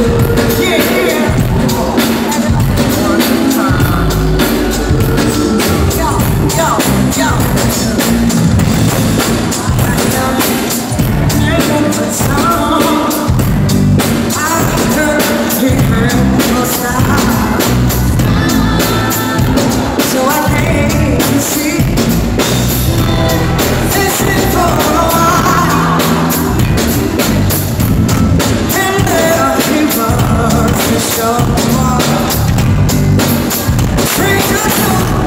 Yeah. Free your soul.